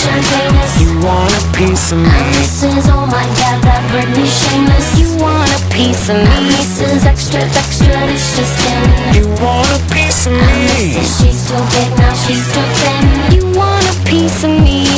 You want a piece of me? Mrs. Oh my God, that Britney Shameless. You want a piece of me? Mrs. Extra, extra, it's just in. You want a piece of me? Mrs. She's too big, now she's too thin. You want a piece of me?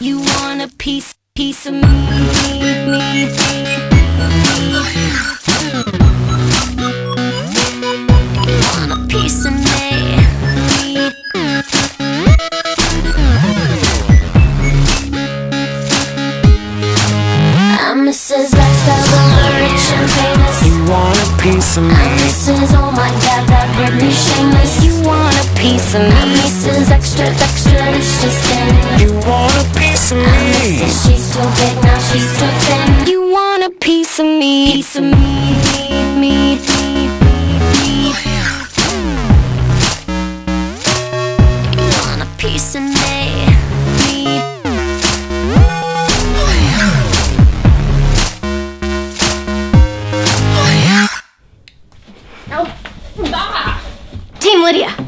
You want a piece, piece of me, I'm Mrs. Lifestyle, the rich and famous. You want a piece of me? Mrs. Oh my God, that Britney Shameless. You want a piece of me? Mrs. Extra, extra, it's just in. You want a piece of me? Mrs. She's too big, now she's too thin. You want a piece of me? Piece of me, me, me, me. You want a piece of me? me. Team Lydia.